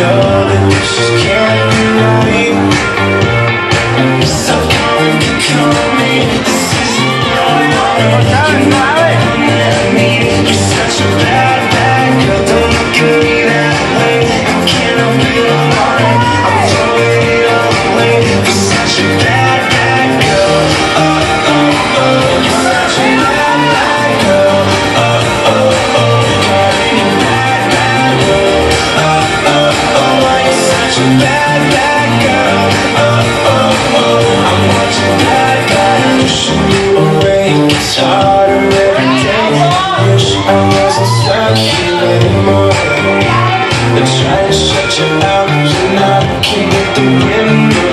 너 harder every day Wish I wasn't such you anymore I try to shut you out, but not the window